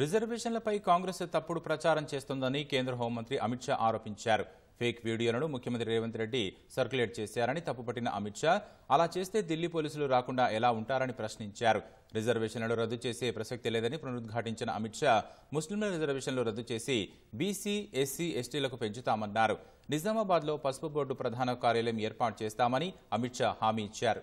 రిజర్వేషన్లపై కాంగ్రెస్ తప్పుడు ప్రచారం చేస్తోందని కేంద్ర హోంమంత్రి అమిత్ షా ఆరోపించారు. ఫేక్ వీడియోలను ముఖ్యమంత్రి రేవంత్ రెడ్డి సర్క్యులేట్ చేశారని తప్పుపట్టిన అమిత్ షా అలా చేస్తే ఢిల్లీ పోలీసులు రాకుండా ఎలా ఉంటారని ప్రశ్నించారు. రిజర్వేషన్లను రద్దు చేసే ప్రసక్తి లేదని పునరుద్ఘాటించిన అమిత్ షా ముస్లింల రిజర్వేషన్లు రద్దు చేసి బీసీ ఎస్సీ ఎస్టీలకు పెంచుతామన్నారు. నిజామాబాద్లో పసుపు బోర్డు ప్రధాన కార్యాలయం ఏర్పాటు చేస్తామని అమిత్ షా హామీ ఇచ్చారు.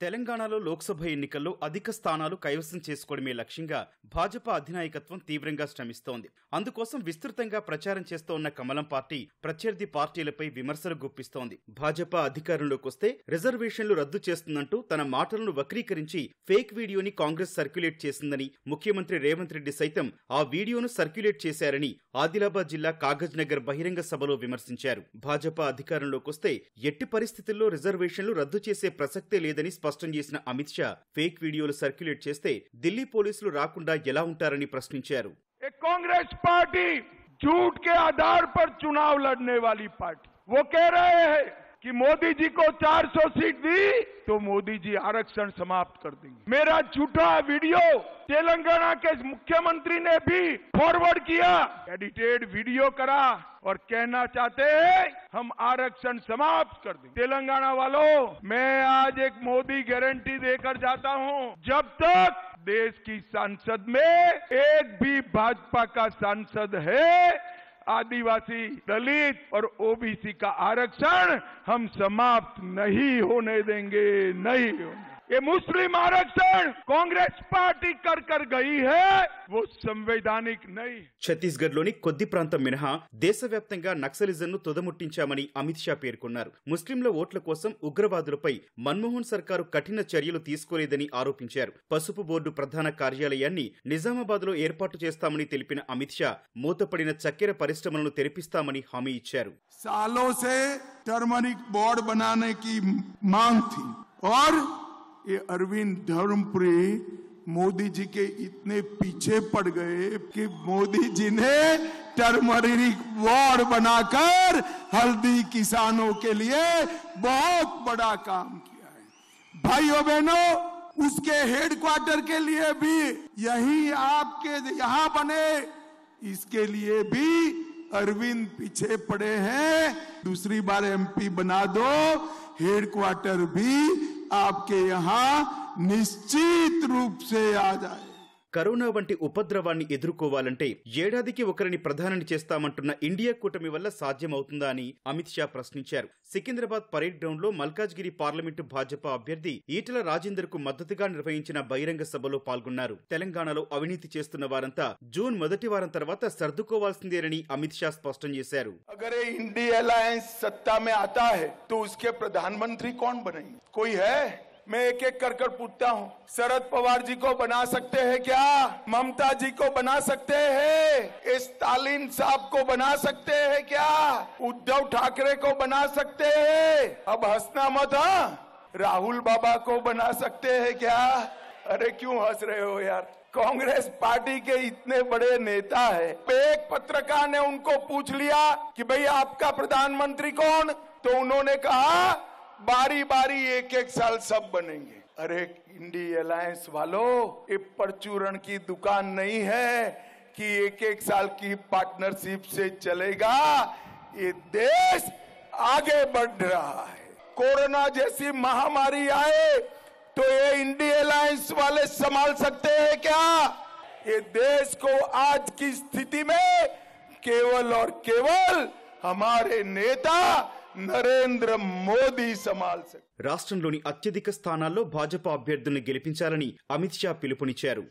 తెలంగాణలో లోక్సభ ఎన్నికల్లో అధిక స్థానాలు కైవసం చేసుకోవడమే లక్ష్యంగా భాజపా అధినాయకత్వం తీవ్రంగా శ్రమిస్తోంది. అందుకోసం విస్తృతంగా ప్రచారం చేస్తోన్న కమలం పార్టీ ప్రత్యర్థి పార్టీలపై విమర్శలు గుప్పిస్తోంది. భాజపా అధికారంలోకి వస్తే రిజర్వేషన్లు రద్దు చేస్తుందంటూ తన మాటలను వక్రీకరించి ఫేక్ వీడియోని కాంగ్రెస్ సర్క్యులేట్ చేసిందని ముఖ్యమంత్రి రేవంత్ రెడ్డి సైతం ఆ వీడియోను సర్క్యులేట్ చేశారని ఆదిలాబాద్ జిల్లా కాగజ్ నగర్ బహిరంగ సభలో విమర్శించారు. భాజపా అధికారంలోకి వస్తే ఎట్టి పరిస్థితుల్లో రిజర్వేషన్లు రద్దు చేసే ప్రసక్తే లేదని స్పష్టం చేసిన అమిత్ షా ఫేక్ వీడియోలు సర్క్యులేట్ చేస్తే ఢిల్లీ పోలీసులు రాకుండా ఎలా ఉంటారని ప్రశ్నించారు एक कांग्रेस पार्टी झूठ के आधार पर चुनाव लड़ने वाली पार्टी वो कह रहे हैं कि मोदी जी को 400 सीट दी तो मोदी जी आरक्षण समाप्त कर देंगे। मेरा झूठा वीडियो तेलंगाना के मुख्यमंत्री ने भी फॉरवर्ड किया। एडिटेड वीडियो करा और कहना चाहते हैं, हम आरक्षण समाप्त कर देंगे। तेलंगाना वालों, मैं आज एक मोदी गारंटी देकर जाता हूँ, जब तक देश की संसद में एक भी भाजपा का सांसद है आदिवासी दलित और ओबीसी का आरक्षण हम समाप्त नहीं होने देंगे नहीं होने ये मुस्लिम आरक्षण कांग्रेस पार्टी कर कर गई है वो संवैधानिक नहीं है ఛత్తీస్గఢ్లోని కొద్ది ప్రాంతం మినహా దేశవ్యాప్తంగా నక్సలిజంను తుదముట్టించామని అమిత్ షా పేర్కొన్నారు ముస్లింల ఓట్ల కోసం ఉగ్రవాదులపై మన్మోహన్ సర్కారు కఠిన చర్యలు తీసుకోలేదని ఆరోపించారు పసుపు బోర్డు ప్రధాన కార్యాలయాన్ని నిజామాబాద్లో ఏర్పాటు చేస్తామని తెలిపిన అమిత్ షా మూతపడిన చక్కెర పరిశ్రమలను తెరిపిస్తామని హామీ ఇచ్చారు सालों से टर्मरिक बोर्ड बनाने की मांग थी और ये अरविंद धर्मपुरी मोदी जी के इतने पीछे पड़ गए कि मोदी जी ने टर्मरिक बोर्ड बनाकर हल्दी किसानों के लिए बहुत बड़ा काम किया है। भाइयों बहनों, उसके हेडक्वार्टर के लिए भी यही आपके यहाँ बने। इसके लिए भी अरविंद पीछे पड़े हैं। दूसरी बार एमपी बना दो हेडक्वार्टर भी आपके यहाँ निश्चित रूप से आ जाए। కరోనా వంటి ఉపద్రవాన్ని ఎదుర్కోవాలంటే ఏడాదికి ఒకరిని ప్రధానిని చేస్తామంటున్న ఇండియా కూటమి వల్ల సాధ్యమవుతుందా అని అమిత్ షా ప్రశ్నించారు. సికింద్రాబాద్ పరేడ్ గ్రౌండ్లో మల్కాజ్గిరి పార్లమెంటు భాజపా అభ్యర్థి ఈటల రాజేందర్కు మద్దతుగా నిర్వహించిన బహిరంగ సభలో పాల్గొన్నారు. తెలంగాణలో అవినీతి చేస్తున్న వారంతా జూన్ మొదటి వారం తర్వాత సర్దుకోవాల్సిందేనని అమిత్ షా స్పష్టం చేశారు. సత్తా ప్రధానమంత్రి मैं एक एक कर कर पूछता हूँ, शरद पवार जी को बना सकते हैं क्या? ममता जी को बना सकते हैं? स्टालिन साहब को बना सकते हैं क्या? उद्धव ठाकरे को बना सकते हैं? अब हंसना मत, हा? राहुल बाबा को बना सकते हैं क्या? अरे क्यों हंस रहे हो यार? कांग्रेस पार्टी के इतने बड़े नेता है। एक पत्रकार ने उनको पूछ लिया कि भाई आपका प्रधानमंत्री कौन? तो उन्होंने कहा बारी बारी एक एक साल सब बनेंगे। अरे इंडी अलायंस वालों, ये परचूरण की दुकान नहीं है कि एक एक साल की पार्टनरशिप से चलेगा। ये देश आगे बढ़ रहा है। कोरोना जैसी महामारी आए तो ये इंडी अलायंस वाले संभाल सकते हैं क्या? ये देश को आज की स्थिति में केवल और केवल हमारे नेता నరేంద్ర మోదీ సమాల్ రాష్ట్రంలోని అత్యధిక స్థానాల్లో భాజపా అభ్యర్థులను గెలిపించాలని అమిత్ షా పిలుపునిచ్చారు.